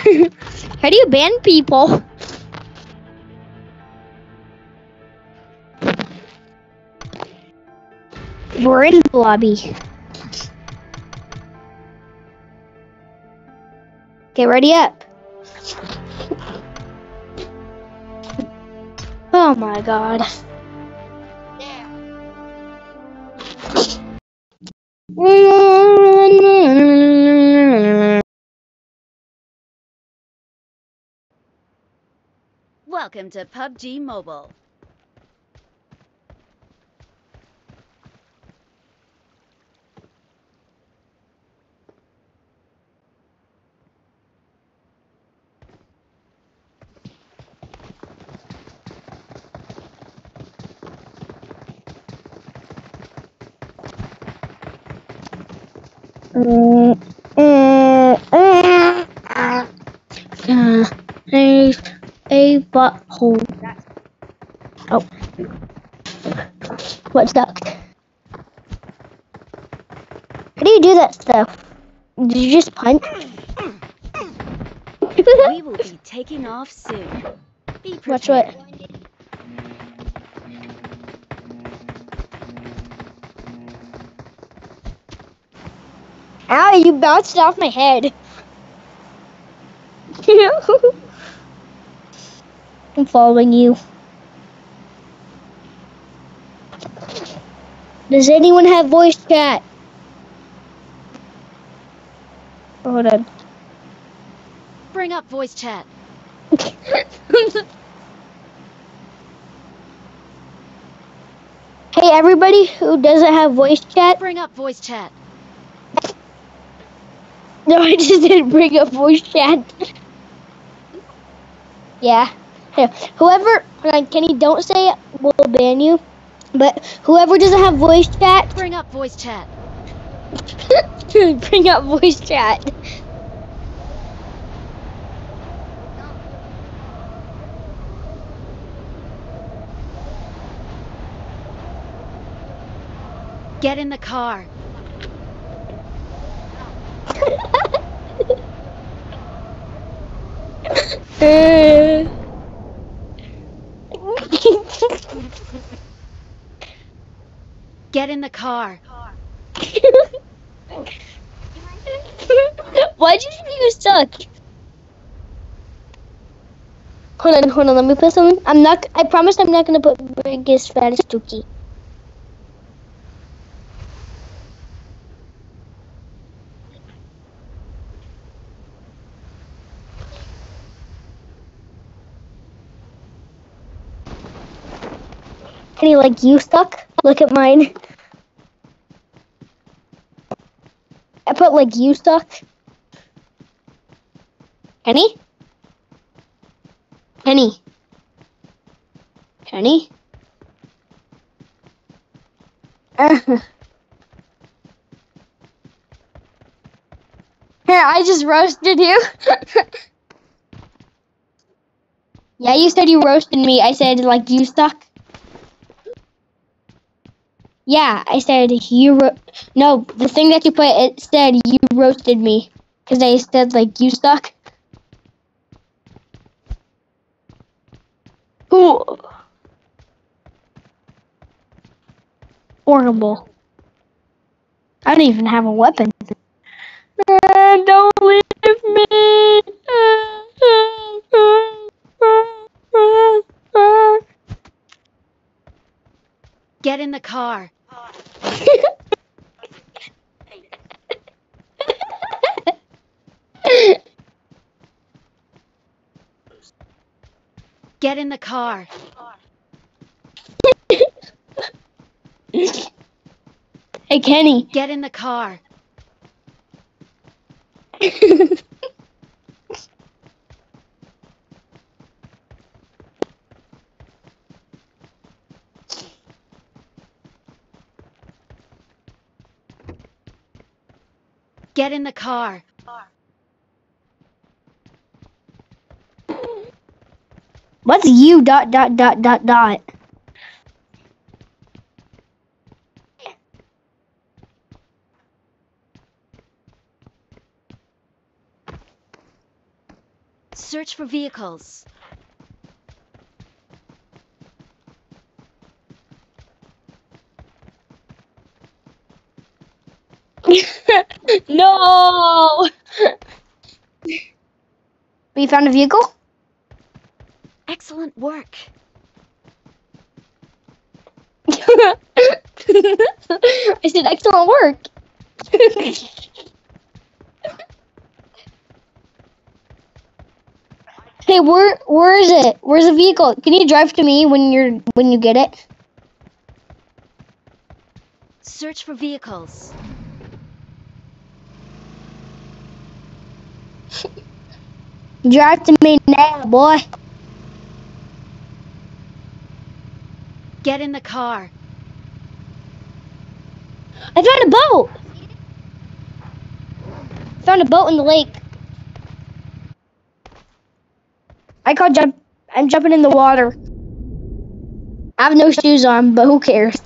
How do you ban people? We're in the lobby. Get ready up. Oh my god. Mm. Welcome to PUBG Mobile. Uh, uh, uh, uh, a, a butthole. Oh. What's that? How do you do that stuff? Did you just punch? We will be taking off soon. Be prepared. Watch what? Ow, you bounced off my head. I'm following you. Does anyone have voice chat? Oh, hold on. Bring up voice chat. hey, everybody who doesn't have voice chat. Bring up voice chat. No, I just didn't bring up voice chat. yeah. Here, whoever, on, Kenny, don't say it, we'll ban you. But whoever doesn't have voice chat, Bring up voice chat. bring up voice chat. Get in the car. Get in the car. Why'd you say you suck? Hold on, hold on, let me put something. I'm not, I promise I'm not gonna put biggest fattest dookie. Like you stuck? Look at mine. I put like you stuck. Penny? Penny. Penny? Here, I just roasted you. yeah, you said you roasted me. I said like you stuck. Yeah, I said you ro- No, the thing that you put it said you roasted me because I said like you stuck. Ooh. Horrible. I don't even have a weapon. Uh, don't leave me. Get in the car. Get in the car. hey, Kenny. Get in the car. Get in the car. What's you dot dot dot dot dot? Search for vehicles. no! We found a vehicle? Excellent work. I said excellent work. hey, where where is it? Where's the vehicle? Can you drive to me when you're when you get it? Search for vehicles. Drive to me now, boy. Get in the car. I found a boat. Found a boat in the lake. I call jump. I'm jumping in the water. I have no shoes on, but who cares?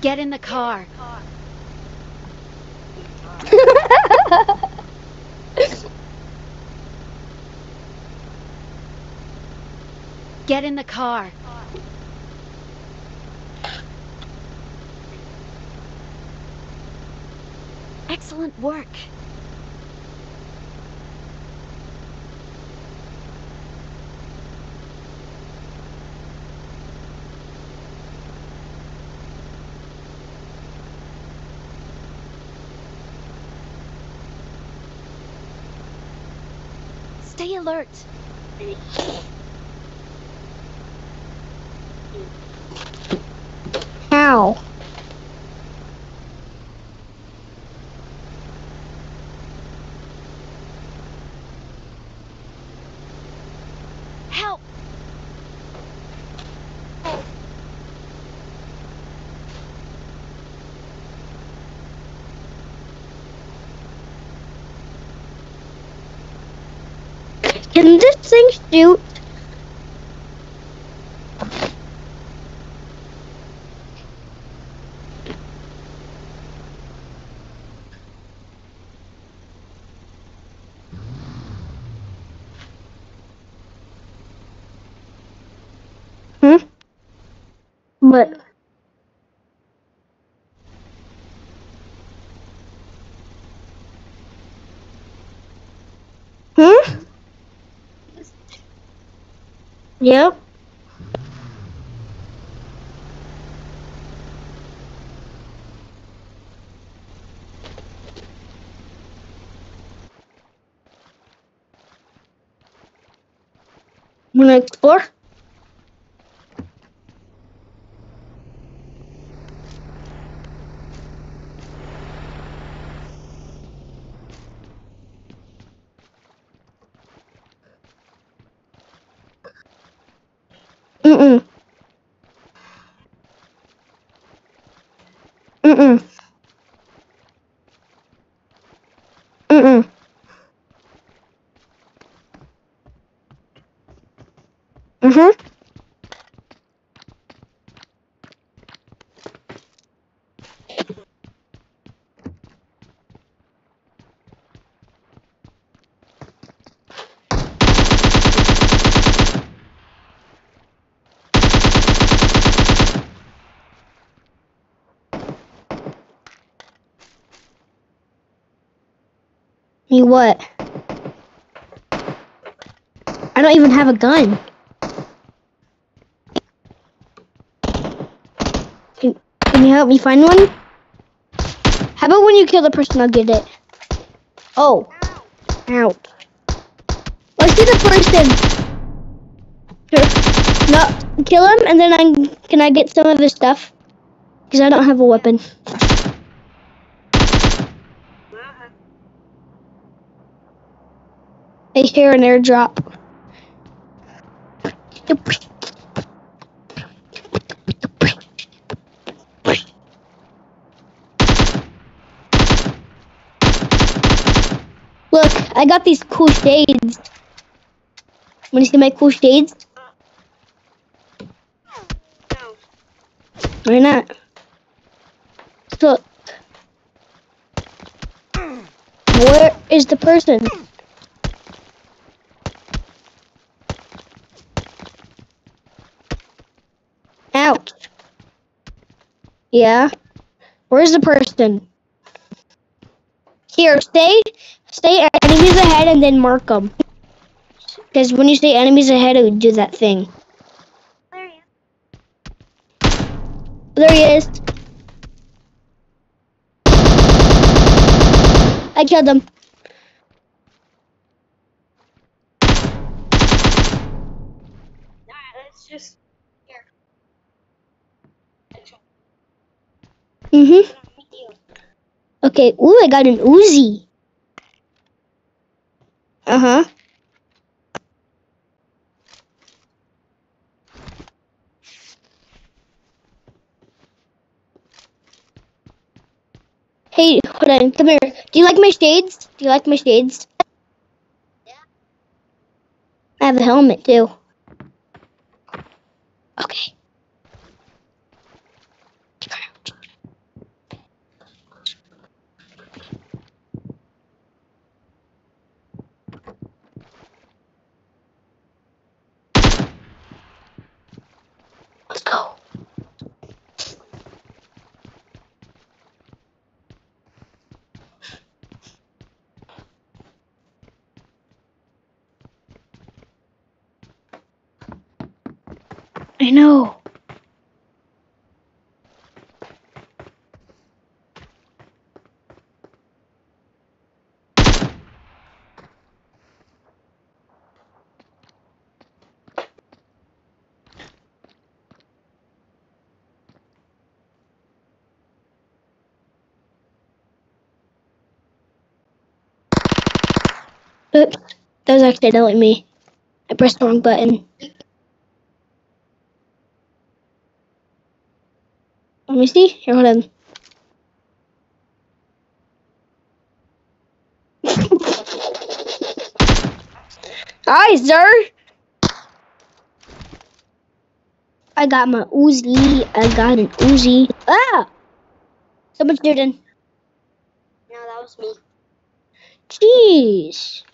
Get in the car. Get in the car. Excellent work. Stay alert. Ow. Help! Can this thing shoot? What? Hmm? Yep. Wanna explore? Mm-mm. Mm-mm. Mm-hmm. Me what? I don't even have a gun. Can, can you help me find one? How about when you kill the person, I'll get it. Oh. Ow. Let's see the person. No, kill him, and then I can I get some of his stuff? Because I don't have a weapon. I hear an airdrop. Look, I got these cool shades. Want to see my cool shades? Why not? Look. where is the person? Out. Yeah. Where's the person? Here, stay, stay enemies ahead and then mark them. Because when you say enemies ahead, it would do that thing. There he is. There he is. I killed him. Nah, let's just Mm-hmm. Okay. Ooh, I got an Uzi. Uh-huh. Hey, hold on. Come here. Do you like my shades? Do you like my shades? Yeah. I have a helmet too. Okay. I know. Oops, that was accidentally me. I pressed the wrong button. Let me see. Here, hold on. Hi, sir. I got my Uzi. I got an Uzi. Ah! Someone's shooting. No, that was me. Jeez.